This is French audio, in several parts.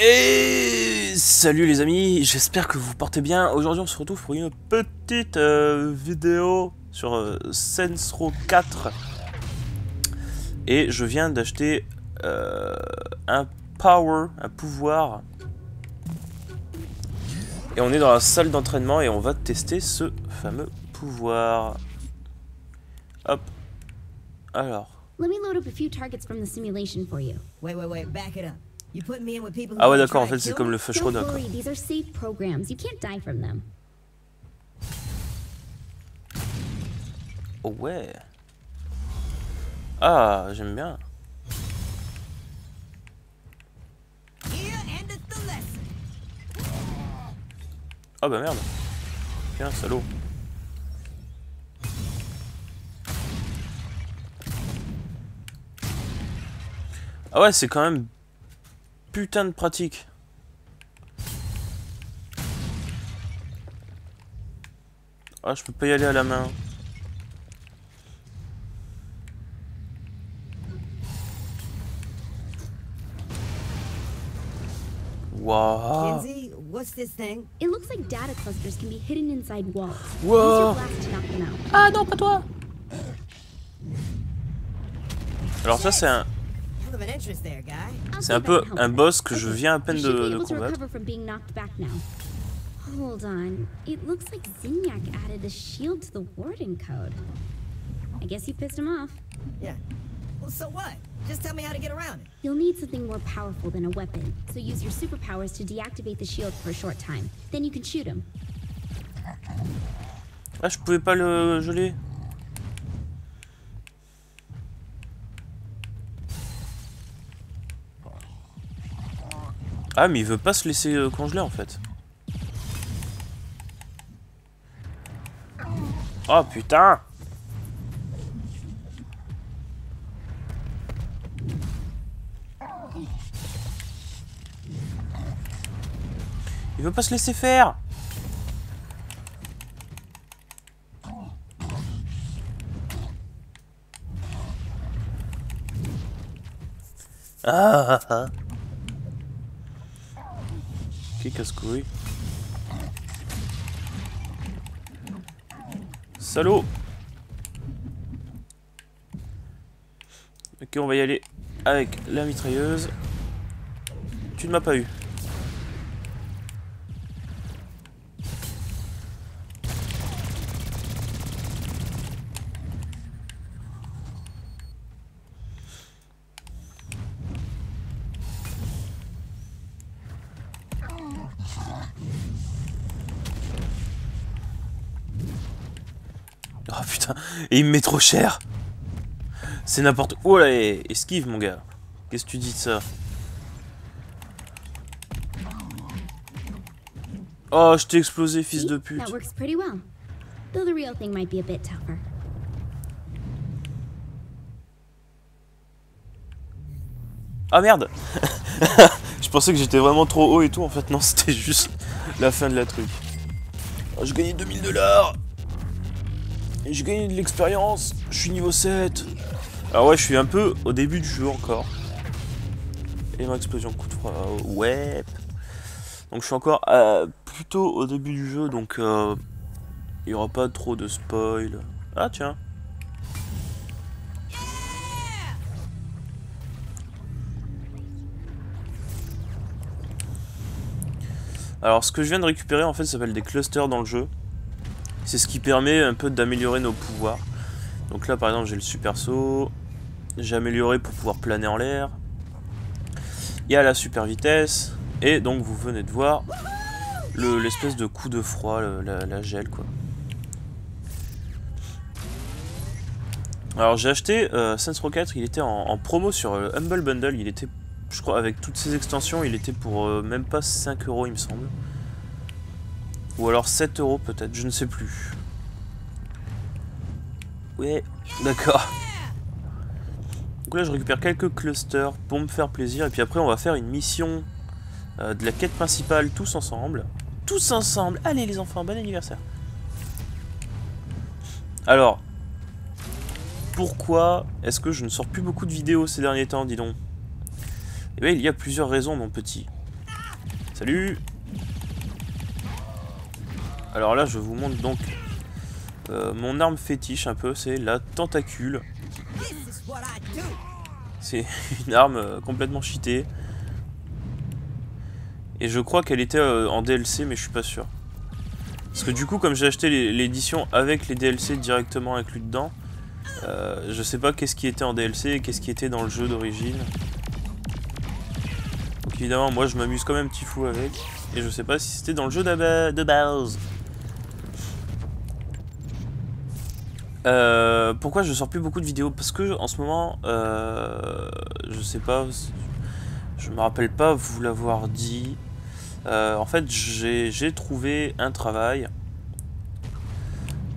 Et salut les amis, j'espère que vous portez bien. Aujourd'hui on se retrouve pour une petite euh, vidéo sur euh, Saints Row 4. Et je viens d'acheter euh, un power, un pouvoir. Et on est dans la salle d'entraînement et on va tester ce fameux pouvoir. Hop. Alors. Let me load up a few targets from the simulation for you. Wait, wait, wait, back it up. Ah ouais d'accord, en fait c'est comme me? le feu quoi. Oh ouais. Ah, j'aime bien. Ah bah merde. Tiens, salaud. Ah ouais, c'est quand même putain de pratique. Ah, je peux pas y aller à la main. Waouh. Kinsey, what's this thing? It looks like data clusters can be hidden inside walls. Out. Ah non, pas toi. Alors ça c'est un, C'est un peu un boss que je viens à peine de, de combattre. recover from being knocked back now? Hold on. It looks like Zinyak added a shield to the warden code. I guess you pissed him off. Yeah. Well, so what? Just tell me how to get around it. You'll need something more powerful than a weapon, so use your superpowers to deactivate the shield for a short time. Then you can shoot him. Ah, je pouvais pas le geler. Ah, mais il veut pas se laisser euh, congeler en fait. Oh putain Il veut pas se laisser faire Ah, ah, ah. Qui casse-couille Salaud Ok, on va y aller avec la mitrailleuse. Tu ne m'as pas eu. Oh putain, et il me met trop cher. C'est n'importe quoi. Oh là, esquive mon gars. Qu'est-ce que tu dis de ça? Oh, je t'ai explosé, fils de pute. Ah merde Je pensais que j'étais vraiment trop haut et tout, en fait non, c'était juste la fin de la truc. Oh, j'ai gagné 2000 dollars j'ai gagné de l'expérience, je suis niveau 7 Alors ouais, je suis un peu au début du jeu encore. Et ma explosion coup de froid, ouais Donc je suis encore euh, plutôt au début du jeu, donc euh, il n'y aura pas trop de spoil. Ah tiens Alors ce que je viens de récupérer en fait s'appelle des clusters dans le jeu. C'est ce qui permet un peu d'améliorer nos pouvoirs. Donc là par exemple j'ai le super saut. J'ai amélioré pour pouvoir planer en l'air. Il y a la super vitesse. Et donc vous venez de voir le- l'espèce de coup de froid, la, gel quoi. Alors j'ai acheté euh, Saints Row 4, il était en, en promo sur euh, Humble Bundle, il était, je crois, avec toutes ses extensions, il était pour euh, même pas 5 euros il me semble. Ou alors 7 euros peut-être, je ne sais plus. Ouais, d'accord. Donc là je récupère quelques clusters pour me faire plaisir, et puis après on va faire une mission euh, de la quête principale tous ensemble. Tous ensemble Allez les enfants, bon anniversaire Alors, pourquoi est-ce que je ne sors plus beaucoup de vidéos ces derniers temps, dis donc? Eh bien, il y a plusieurs raisons, mon petit. Salut Alors là, je vous montre donc euh, mon arme fétiche un peu, c'est la tentacule. C'est une arme euh, complètement cheatée. Et je crois qu'elle était euh, en DLC, mais je suis pas sûr. Parce que du coup, comme j'ai acheté l'édition avec les DLC directement inclus dedans, je sais pas qu'est-ce qui était en DLC et qu'est-ce qui était dans le jeu d'origine. Donc évidemment, moi je m'amuse comme un petit fou avec. Et je sais pas si c'était dans le jeu de, de base. Euh, pourquoi je sors plus beaucoup de vidéos? Parce que en ce moment, euh, je sais pas, je me rappelle pas vous l'avoir dit. Euh, en fait, j'ai trouvé un travail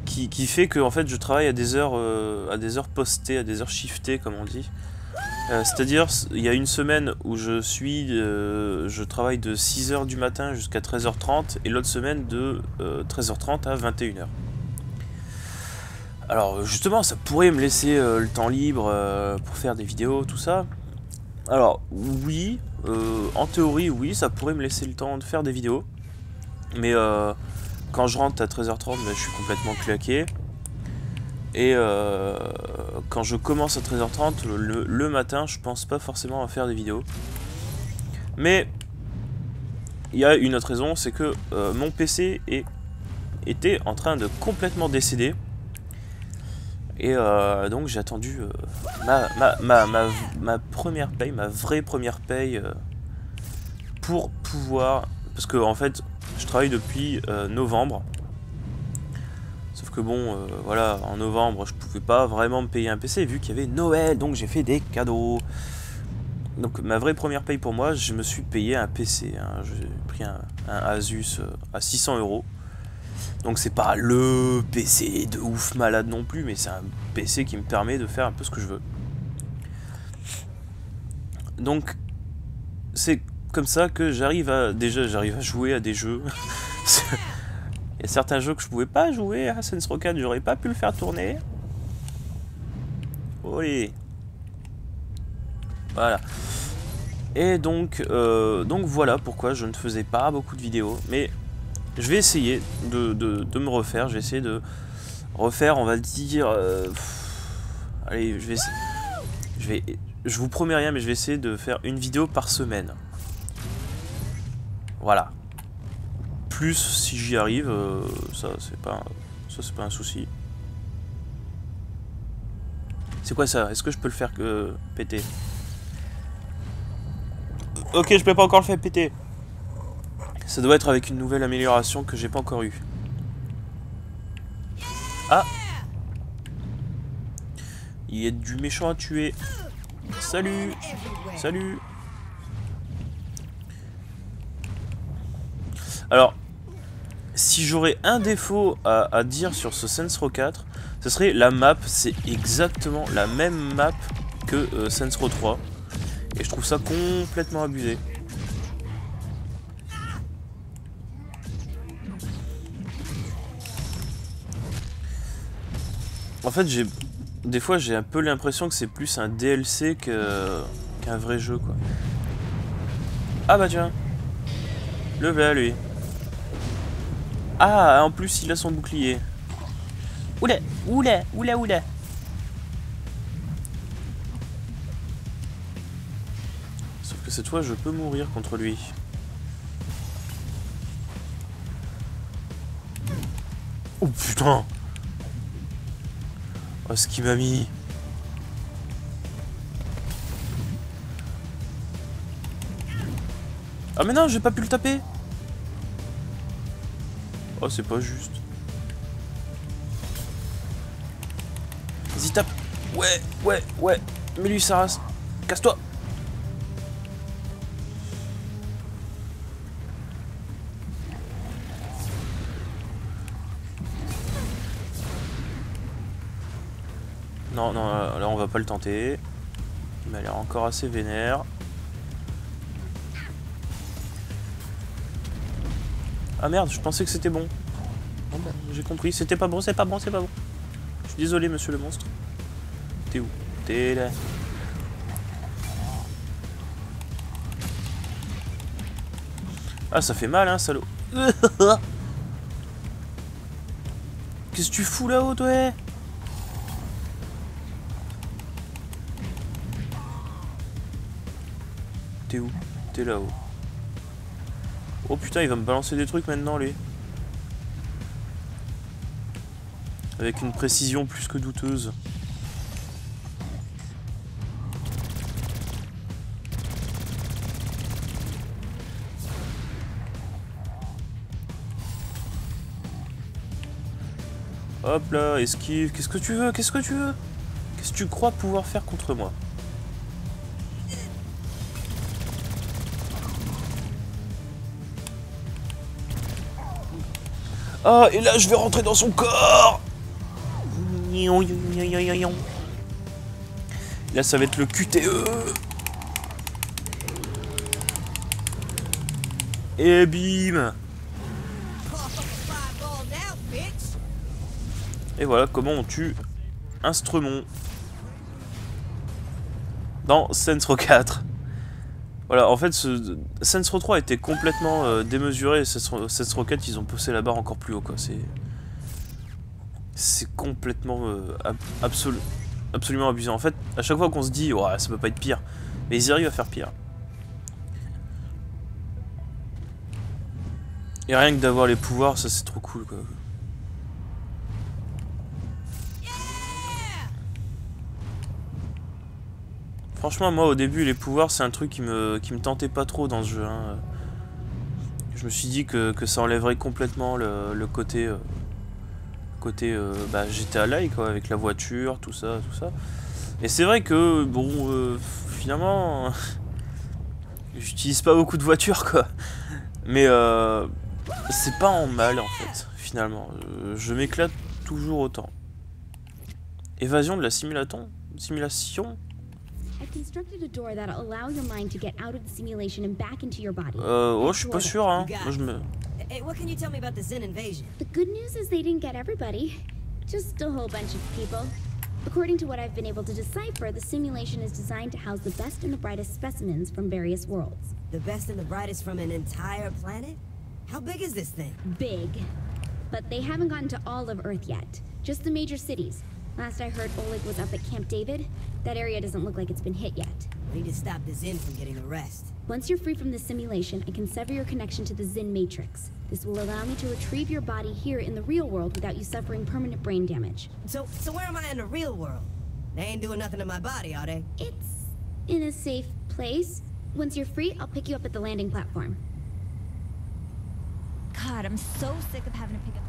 qui, fait que en fait, je travaille à des heures, euh, à des heures postées, à des heures shiftées, comme on dit. C'est-à-dire, il y a une semaine où je suis, je travaille de 6h du matin jusqu'à 13h30 et l'autre semaine de euh, 13h30 à 21h. Alors justement, ça pourrait me laisser euh, le temps libre euh, pour faire des vidéos, tout ça. Alors oui, euh, en théorie oui, ça pourrait me laisser le temps de faire des vidéos. Mais quand je rentre à 13h30, ben, je suis complètement claqué. Et quand je commence à 13h30, le, matin, je pense pas forcément à faire des vidéos. Mais il y a une autre raison, c'est que mon PC était en train de complètement décéder. Et euh, donc j'ai attendu euh, ma, ma, ma, ma, première paye, ma vraie première paye euh, pour pouvoir... Parce que en fait, je travaille depuis novembre. Sauf que bon, voilà, en novembre, je pouvais pas vraiment me payer un PC vu qu'il y avait Noël, donc j'ai fait des cadeaux. Donc ma vraie première paye pour moi, je me suis payé un PC. hein. J'ai pris un, un Asus à 600 euros. Donc c'est pas le PC de ouf malade non plus, mais c'est un PC qui me permet de faire un peu ce que je veux. Donc c'est comme ça que j'arrive à déjà j'arrive à jouer à des jeux. Il y a certains jeux que je pouvais pas jouer à Row 4, j'aurais pas pu le faire tourner. Oui. Voilà. Et donc, euh, donc voilà pourquoi je ne faisais pas beaucoup de vidéos. Mais je vais essayer de, de- de me refaire. Je vais essayer de refaire, on va dire. euh, allez, je vais, essa- je vais. Je vous promets rien, mais je vais essayer de faire une vidéo par semaine. Voilà. Plus si j'y arrive, euh, ça c'est pas, ça c'est pas un souci. C'est quoi ça? Est-ce que je peux le faire que péter? Ok, je peux pas encore le faire péter. Ça doit être avec une nouvelle amélioration que j'ai pas encore eu. Ah Il y a du méchant à tuer. Salut. Salut Alors, si j'aurais un défaut à, dire sur ce Saints Row 4, ce serait la map, c'est exactement la même map que euh, Saints Row 3. Et je trouve ça complètement abusé. En fait, j'ai des fois j'ai un peu l'impression que c'est plus un DLC qu'un vrai jeu quoi. Ah bah tiens. Le voilà lui. Ah, en plus il a son bouclier. Oula, oula, oula, oula. Sauf que cette fois je peux mourir contre lui. Oh putain Oh ce qu'il m'a mis Ah mais non, j'ai pas pu le taper. Oh c'est pas juste. Vas-y tape. Ouais, ouais, ouais. Mais lui sa race Casse-toi Non, non, là, on va pas le tenter. Il m'a l'air encore assez vénère. Ah merde, je pensais que c'était bon. Bon, bah, J'ai compris, c'était pas bon, c'est pas bon, c'est pas bon. Je suis désolé, monsieur le monstre. T'es où? T'es là. Ah, ça fait mal, hein, salaud. Qu'est-ce que tu fous là-haut, toi? T'es où? T'es là-haut. Oh putain, il va me balancer des trucs maintenant, lui. Avec une précision plus que douteuse. Hop là, esquive. Qu'est-ce que tu veux? Qu'est-ce que tu veux? Qu'est-ce que tu crois pouvoir faire contre moi? Ah, et là, je vais rentrer dans son corps Là, ça va être le QTE Et bim! Et voilà comment on tue Instrumon dans Saints Row 4. Voilà, en fait, ce, Saints Row 3 était complètement euh, démesuré. Row 4, ils ont poussé la barre encore plus haut, quoi. C'est. C'est complètement. euh, ab- absolu- absolument abusé. En fait, à chaque fois qu'on se dit, ouais, ça peut pas être pire. Mais ils arrivent à faire pire. Et rien que d'avoir les pouvoirs, ça c'est trop cool, quoi. Franchement, moi au début, les pouvoirs, c'est un truc qui me, qui me tentait pas trop dans ce jeu. hein. Je me suis dit que, que ça enlèverait complètement le, le côté, euh, côté euh, bah, GTA like quoi, avec la voiture, tout ça, tout ça. Et c'est vrai que, bon, euh, finalement, j'utilise pas beaucoup de voitures quoi. Mais euh, c'est pas en mal en fait, finalement. Euh, je m'éclate toujours autant. Évasion de la simulation Simulation I've constructed a door that'll allow your mind to get out of the simulation and back into your body. Euh, oh, je suis pas sûr, hein. Moi, je me... Hey, what can you tell me about the Zen invasion? The good news is they didn't get everybody, just a whole bunch of people. According to what I've been able to decipher, the simulation is designed to house the best and the brightest specimens from various worlds. The best and the brightest from an entire planet? How big is this thing? Big. But they haven't gotten to all of Earth yet, just the major cities. Last I heard, Oleg was up at Camp David. That area doesn't look like it's been hit yet. We need to stop the Zen from getting the rest. Once you're free from the simulation, I can sever your connection to the Zin Matrix. This will allow me to retrieve your body here in the real world without you suffering permanent brain damage. So, so where am I in the real world? They ain't doing nothing to my body, are they? It's in a safe place. Once you're free, I'll pick you up at the landing platform. God, I'm so sick of having to pick up.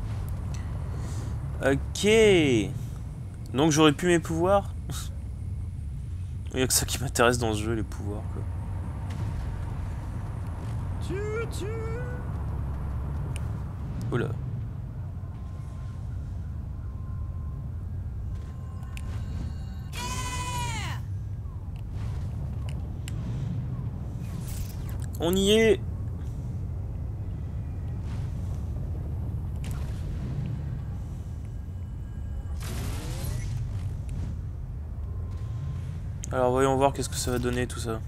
Ok. Donc j'aurais pu mes pouvoirs Il y a que ça qui m'intéresse dans ce jeu, les pouvoirs, quoi. Oula. On y est Alors voyons voir qu'est-ce que ça va donner tout ça.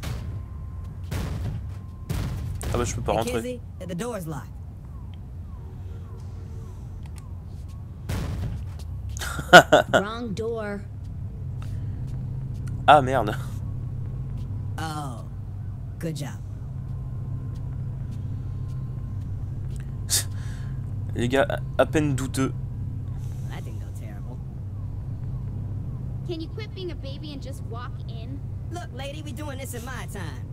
Ah bah je peux pas rentrer. Ah merde. Oh, good job. Les gars, à- à peine douteux. Can you quit being a baby and just walk in? Look, lady, we doing this in my time.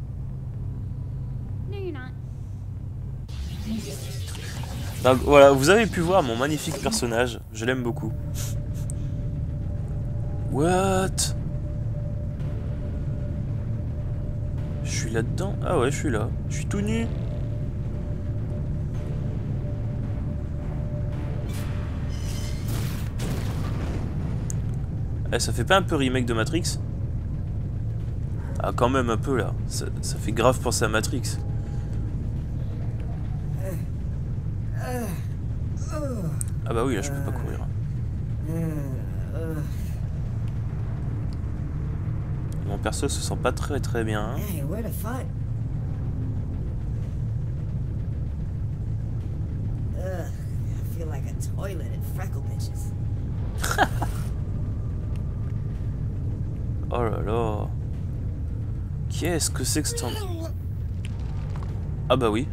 No, you're not. Donc voilà, vous avez pu voir mon magnifique personnage. Je l'aime beaucoup. What? Je suis là-dedans? Ah ouais, je suis là. Je suis tout nu. Eh, ça fait pas un peu remake de Matrix Ah, quand même un peu là. Ça, ça fait grave penser à Matrix. Ah bah oui, là je peux pas courir. Mon perso se sent pas très très bien. Hey, Qu'est-ce que c'est que cet Ah bah oui.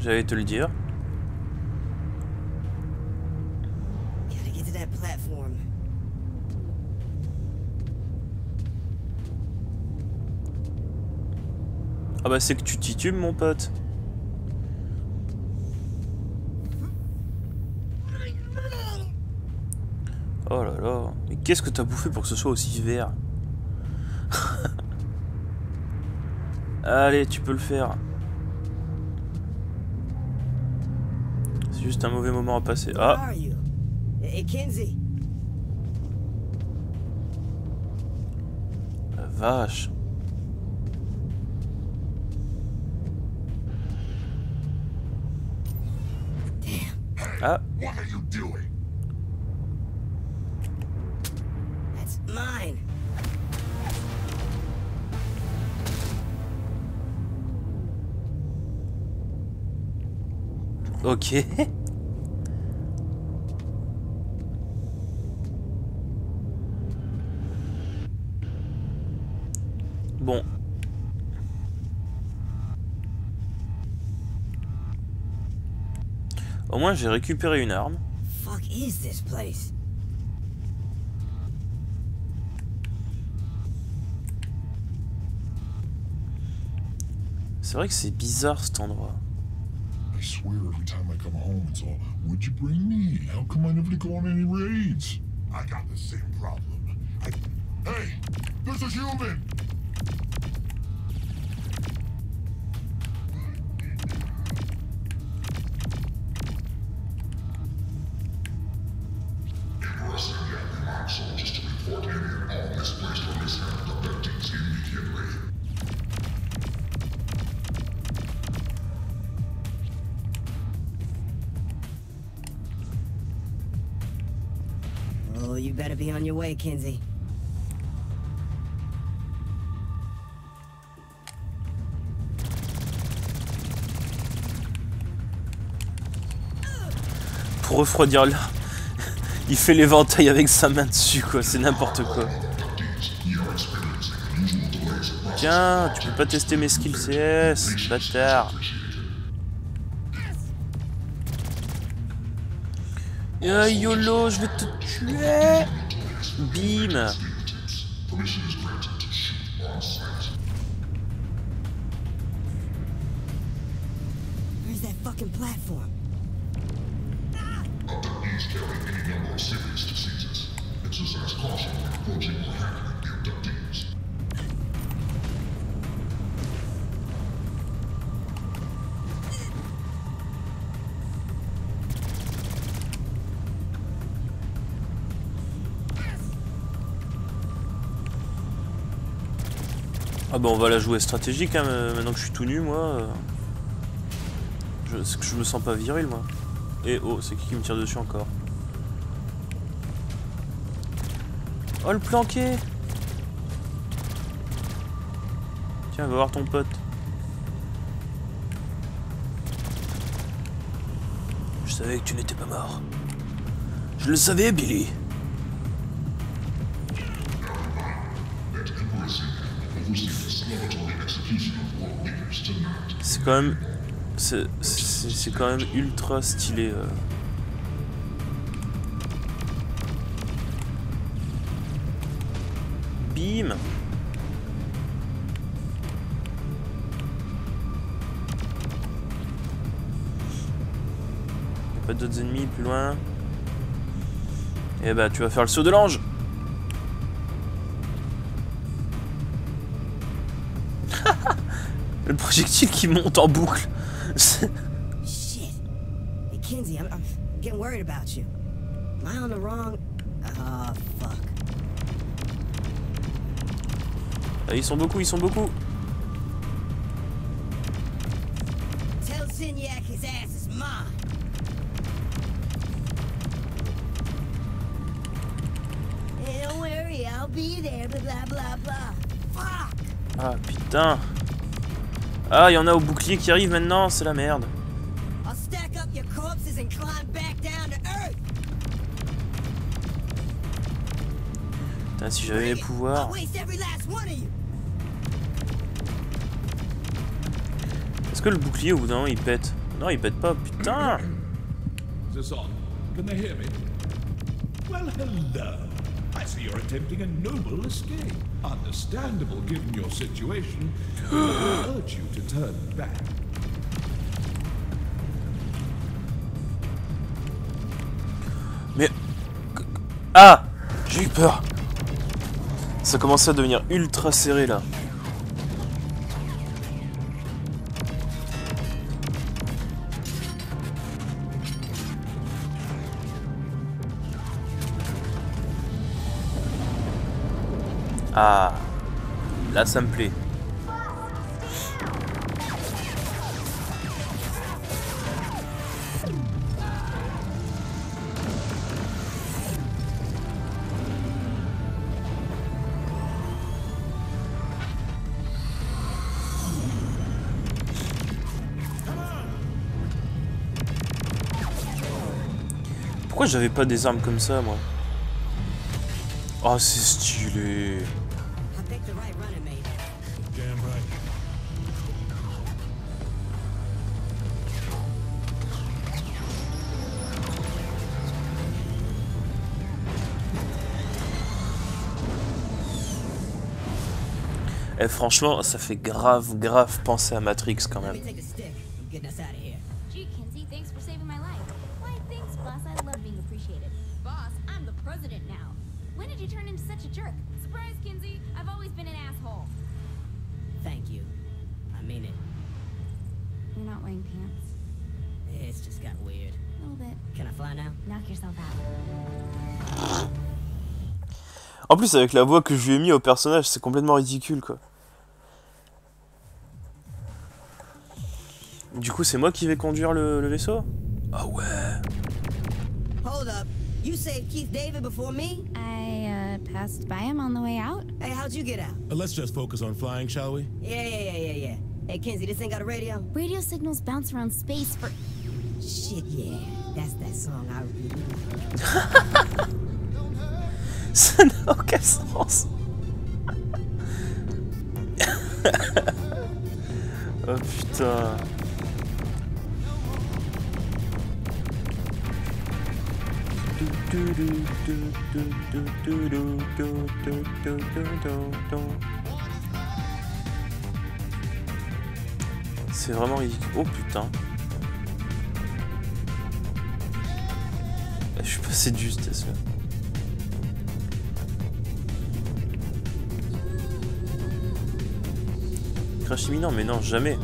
J'allais te le dire. Ah bah c'est que tu titubes mon pote. Oh là là. Mais qu'est-ce que t'as bouffé pour que ce soit aussi vert? Allez, tu peux le faire. C'est juste un mauvais moment à passer. Ah, la vache. Ah, ok. Bon. Au moins j'ai récupéré une arme. Fuck is this place? C'est vrai que c'est bizarre cet endroit. Swear every time I come home it's all, would you bring me? How come I never go on any raids? I got the same problem. I... Hey, there's a human! Better be on your way, Kinsey. Pour refroidir là. Il fait l'éventail avec sa main dessus quoi, c'est n'importe quoi. Tiens, tu peux pas tester mes skills CS, bâtard. Ah, YOLO, je vais te Bine. Where's that fucking platform? Abductees carry any number of civilians to seize us. Caution when approaching or hacking the abductee. Bah on va la jouer stratégique hein, maintenant que je suis tout nu moi. euh. Je, que je me sens pas viril moi. Et oh, c'est qui qui me tire dessus encore? Oh le planqué Tiens, va voir ton pote. Je savais que tu n'étais pas mort. Je le savais, Billy. C'est quand même. C'est quand même ultra stylé. euh. Bim d'autres ennemis plus loin? Eh bah tu vas faire le saut de l'ange Le projectile qui monte en boucle. Shit. Hey, Kinsey, I'm, I'm getting worried about you. Am I on the wrong? Ah, fuck. Ah, ils sont beaucoup, ils sont beaucoup. Tell Signac his ass is mine. Hey, don't worry, I'll be there, blah blah blah blah. Fuck! Ah putain. Ah, il y en a au bouclier qui arrive maintenant, c'est la merde. I'll stack climb back down to Earth. Putain, si j'avais les pouvoirs. Est-ce que le bouclier au bout d'un moment il pète? Non, il pète pas, putain? Can they hear me? Well, hello. I see you're attempting a noble escape. Understandable given your situation. I urge you to turn back. Mais... Ah J'ai eu peur Ça commençait à devenir ultra serré là. Ah, là ça me plaît. Pourquoi j'avais pas des armes comme ça moi? Oh c'est stylé weird. A little bit. Can I fly now? Knock yourself out. En plus avec la voix que je lui ai mis au personnage c'est complètement ridicule quoi. Du coup c'est moi qui vais conduire le, le vaisseau Ah ouais Hold up. You saved Keith David before me? I, uh, passed by him on the way out. Hey, how'd you get out? But let's just focus on flying, shall we? Yeah, yeah, yeah, yeah, yeah. Hey, Kinsey, this thing got a radio? Radio signals bounce around space for. Shit, yeah. That's that song I really Ça n'a aucun sens Oh putain C'est vraiment ridicule. Oh putain. Je suis passé de justesse là. Crash imminent, mais non, jamais.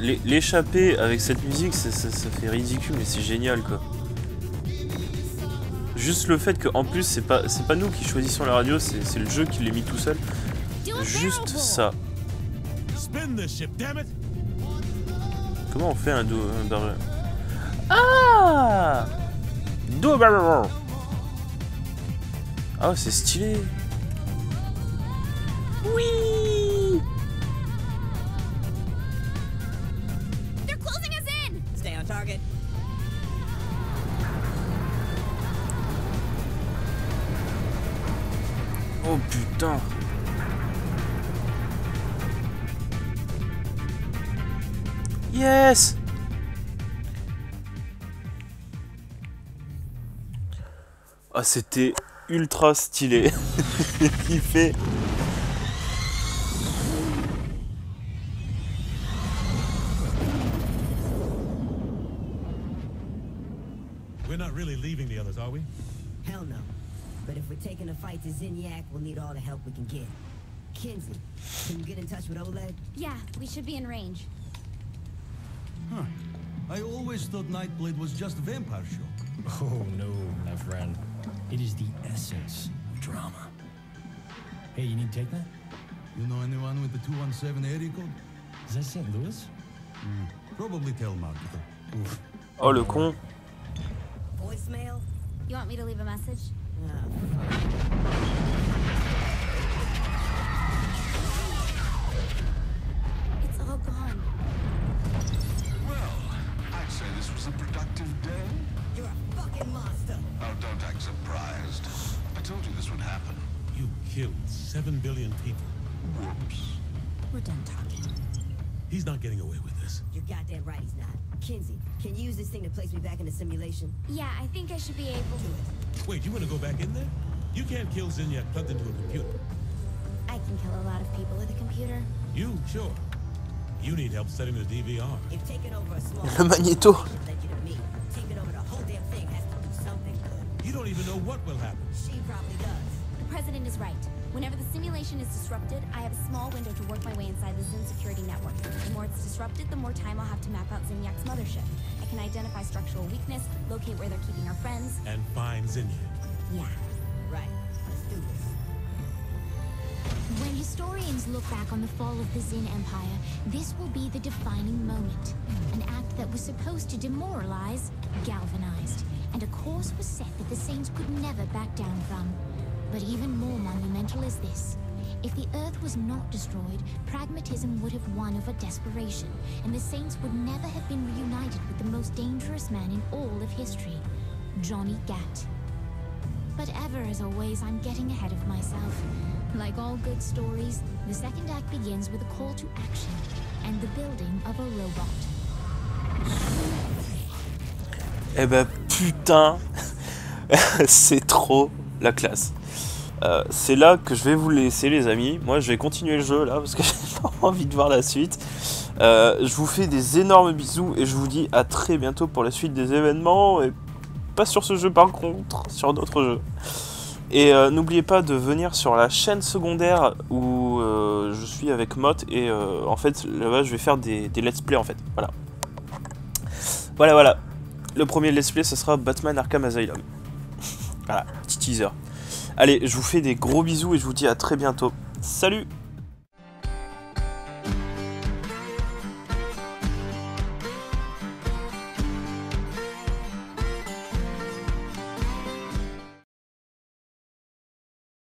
L'échapper avec cette musique, ça, ça- ça fait ridicule, mais c'est génial quoi. Juste le fait qu'en plus, c'est pas, c'est pas nous qui choisissons la radio, c'est c'est le jeu qui l'est mis tout seul. Juste ça. Comment on fait un do un barrel Ah Do barrel. Ah, c'est stylé. Yes. Ah, c'était ultra stylé. J'ai kiffé. We're not really leaving the others, are we? Hell no. But if we're taking a fight to Zinyak, we'll need all the help we can get. Kinsey, can you get in touch with Oleg? Yeah, we should be in range. Huh. I always thought Nightblade was just a vampire show. Oh no, my friend. It is the essence of drama. Hey, you need to take that? You know anyone with the 217 area code? Is that St. Louis? Probably tell telemarketer. Oh le con. Voicemail? You want me to leave a message? Ah, It's gone. Well, I'd say this was a productive day. You're a fucking monster. Oh, don't act surprised. I told you this would happen. You killed seven billion people. Whoops. We're done talking. He's not getting away with this. You're goddamn right he's not. Kinsey, can you use this thing to place me back in the simulation? Yeah, I think I should be able to Do it. Wait, you want to go back in there? You can't kill Zinyak plugged into a computer. I can kill a lot of people with a computer. You, sure. You need help setting the DVR. If taking over a small Le magnéto. you to me, taking over the whole damn thing has to do something good. You don't even know what will happen. She probably does. The president is right. Whenever the simulation is disrupted, I have a small window to work my way inside the Zin security network. The more it's disrupted, the more time I'll have to map out Zinyak's mothership. I can identify structural weakness, locate where they're keeping our friends. And find Zinyak. Yeah. Historians look back on the fall of the Zin Empire, this will be the defining moment. An act that was supposed to demoralize, galvanized, and a course was set that the Saints could never back down from. But even more monumental is this. If the Earth was not destroyed, pragmatism would have won over desperation, and the Saints would never have been reunited with the most dangerous man in all of history, Johnny Gat. But ever as always, I'm getting ahead of myself. Like all good stories, the second act begins with a call to action and the building of a robot. Eh ben putain, c'est trop la classe. Euh, c'est là que je vais vous laisser les amis. Moi je vais continuer le jeu là parce que j'ai pas envie de voir la suite. Euh, je vous fais des énormes bisous et je vous dis à très bientôt pour la suite des événements. Et pas sur ce jeu par contre, sur d'autres jeux. Et euh, n'oubliez pas de venir sur la chaîne secondaire où euh, je suis avec Mott et euh, en fait là-bas je vais faire des, des let's play en fait. Voilà. Voilà voilà. Le premier let's play ce sera Batman Arkham Asylum. voilà, petit teaser. Allez, je vous fais des gros bisous et je vous dis à très bientôt. Salut